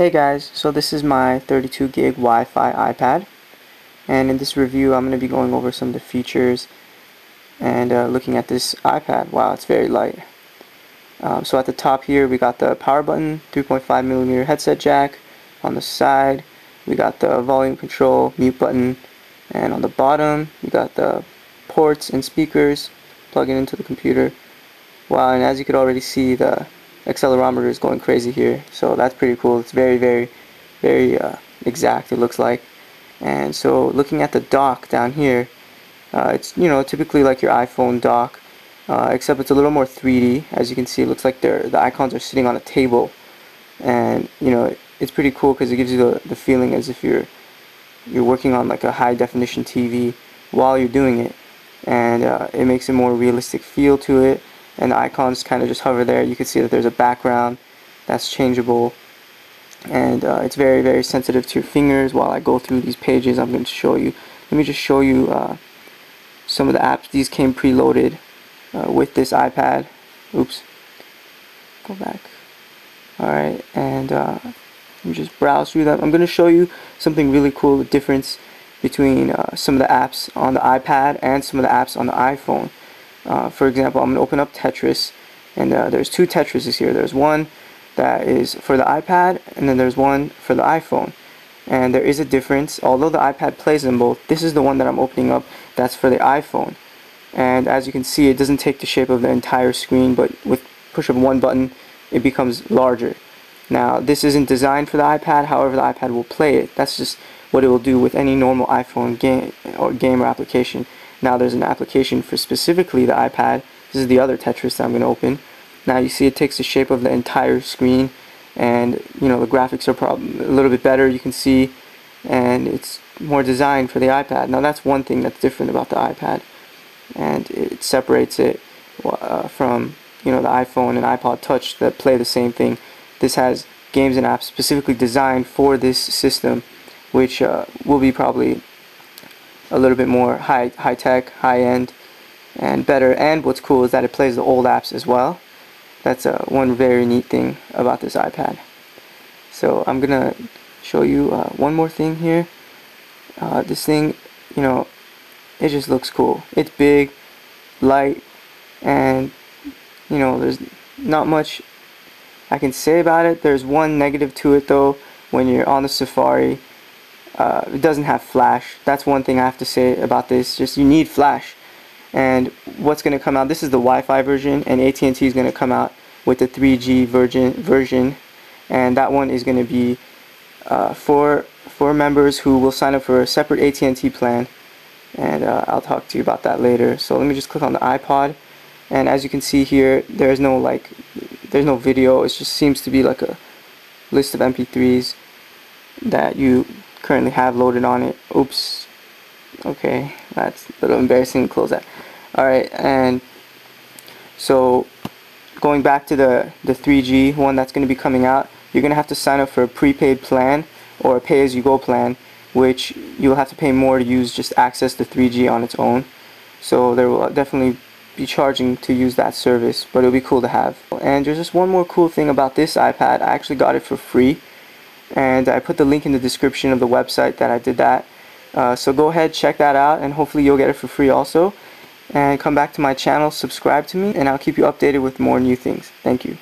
Hey guys, so this is my 32 gig Wi-Fi iPad and in this review I'm going to be going over some of the features and uh, looking at this iPad. Wow, it's very light. Um, so at the top here we got the power button, 3.5 millimeter headset jack. On the side we got the volume control, mute button, and on the bottom we got the ports and speakers plugging into the computer. Wow, and as you could already see the accelerometer is going crazy here. So that's pretty cool. It's very very very uh, exact it looks like. And so looking at the dock down here uh, it's you know typically like your iPhone dock uh, except it's a little more 3D as you can see it looks like the icons are sitting on a table. And you know it's pretty cool because it gives you the, the feeling as if you're you're working on like a high definition TV while you're doing it. And uh, it makes a more realistic feel to it and the icons kind of just hover there. You can see that there's a background that's changeable. And uh, it's very very sensitive to your fingers while I go through these pages I'm going to show you. Let me just show you uh, some of the apps. These came preloaded uh, with this iPad. Oops. Go back. Alright and uh, let me just browse through them. I'm going to show you something really cool the difference between uh, some of the apps on the iPad and some of the apps on the iPhone uh, for example, I'm going to open up Tetris, and uh, there's two Tetrises here. There's one that is for the iPad, and then there's one for the iPhone. And there is a difference. Although the iPad plays them both, this is the one that I'm opening up that's for the iPhone. And as you can see, it doesn't take the shape of the entire screen, but with push of one button, it becomes larger. Now, this isn't designed for the iPad, however, the iPad will play it. That's just what it will do with any normal iPhone game or game or application. Now there's an application for specifically the iPad. This is the other Tetris that I'm going to open. Now you see it takes the shape of the entire screen and you know the graphics are probably a little bit better you can see and it's more designed for the iPad. Now that's one thing that's different about the iPad and it separates it uh, from you know the iPhone and iPod Touch that play the same thing. This has games and apps specifically designed for this system which uh, will be probably a little bit more high high tech, high end, and better. And what's cool is that it plays the old apps as well. That's uh, one very neat thing about this iPad. So I'm gonna show you uh, one more thing here. Uh, this thing, you know, it just looks cool. It's big, light, and you know, there's not much I can say about it. There's one negative to it though. When you're on the Safari, uh, it doesn't have flash. That's one thing I have to say about this. Just you need flash. And what's going to come out this is the Wi-Fi version and AT&T is going to come out with the 3G version version. And that one is going to be uh, for for members who will sign up for a separate AT&T plan. And uh, I'll talk to you about that later. So let me just click on the iPod. And as you can see here there's no like there's no video. It just seems to be like a list of MP3s that you currently have loaded on it. Oops. Okay, that's a little embarrassing. Close that. Alright, and so going back to the, the 3G one that's going to be coming out, you're going to have to sign up for a prepaid plan or a pay-as-you-go plan, which you'll have to pay more to use just access to 3G on its own. So there will definitely be charging to use that service, but it'll be cool to have. And there's just one more cool thing about this iPad. I actually got it for free and I put the link in the description of the website that I did that. Uh, so go ahead, check that out, and hopefully you'll get it for free also. And come back to my channel, subscribe to me, and I'll keep you updated with more new things. Thank you.